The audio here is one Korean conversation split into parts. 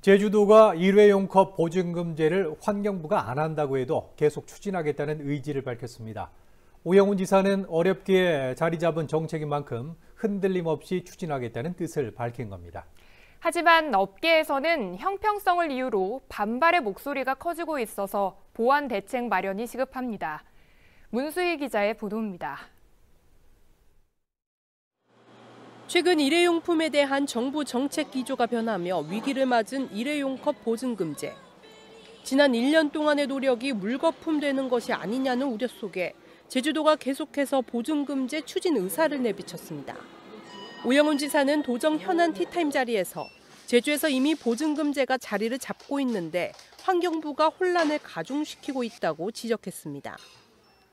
제주도가 일회용컵 보증금제를 환경부가 안 한다고 해도 계속 추진하겠다는 의지를 밝혔습니다. 오영훈 지사는 어렵게 자리 잡은 정책인 만큼 흔들림 없이 추진하겠다는 뜻을 밝힌 겁니다. 하지만 업계에서는 형평성을 이유로 반발의 목소리가 커지고 있어서 보완 대책 마련이 시급합니다. 문수희 기자의 보도입니다. 최근 일회용품에 대한 정부 정책 기조가 변하며 위기를 맞은 일회용컵 보증 금제. 지난 1년 동안의 노력이 물거품 되는 것이 아니냐는 우려 속에 제주도가 계속해서 보증 금제 추진 의사를 내비쳤습니다. 오영훈 지사는 도정 현안 티타임 자리에서 제주에서 이미 보증 금제가 자리를 잡고 있는데 환경부가 혼란을 가중시키고 있다고 지적했습니다.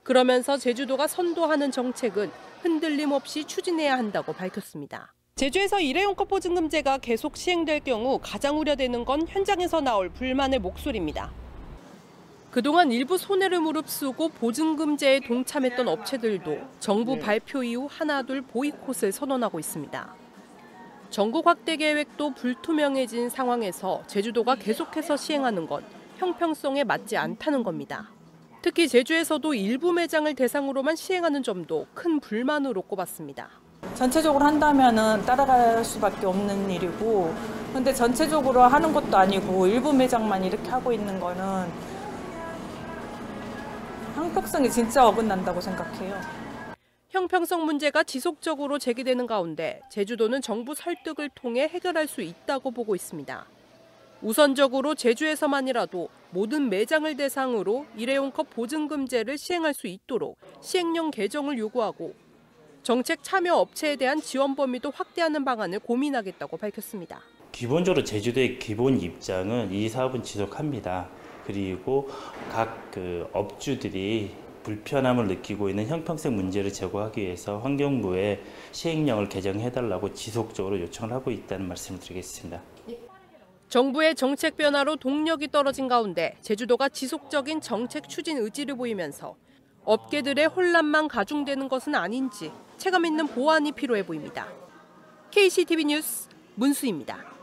그러면서 제주도가 선도하는 정책은 흔들림 없이 추진해야 한다고 밝혔습니다. 제주에서 일회용 컵 보증금제가 계속 시행될 경우 가장 우려되는 건 현장에서 나올 불만의 목소리입니다. 그동안 일부 손해를 무릅쓰고 보증금제에 동참했던 업체들도 정부 발표 이후 하나둘 보이콧을 선언하고 있습니다. 전국 확대 계획도 불투명해진 상황에서 제주도가 계속해서 시행하는 건 형평성에 맞지 않다는 겁니다. 특히 제주에서도 일부 매장을 대상으로만 시행하는 점도 큰 불만으로 꼽았습니다. 전체적으로 한다면은 따라갈 수밖에 없는 일이고 근데 전체적으로 하는 것도 아니고 일부 매장만 이렇게 하고 있는 거는 형평성이 진짜 어긋난다고 생각해요. 형평성 문제가 지속적으로 제기되는 가운데 제주도는 정부 설득을 통해 해결할 수 있다고 보고 있습니다. 우선적으로 제주에서만이라도 모든 매장을 대상으로 일회용컵 보증금제를 시행할 수 있도록 시행령 개정을 요구하고 정책 참여 업체에 대한 지원 범위도 확대하는 방안을 고민하겠다고 밝혔습니다. 기본적으로 제주도의 기본 입장은 이 사업은 지속합니다. 그리고 각 그 업주들이 불편함을 느끼고 있는 형평성 문제를 제고하기 위해서 환경부에 시행령을 개정해달라고 지속적으로 요청을 하고 있다는 말씀을 드리겠습니다. 정부의 정책 변화로 동력이 떨어진 가운데 제주도가 지속적인 정책 추진 의지를 보이면서 업계들의 혼란만 가중되는 것은 아닌지 체감 있는 보완이 필요해 보입니다. KCTV 뉴스 문수입니다.